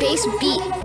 space beat.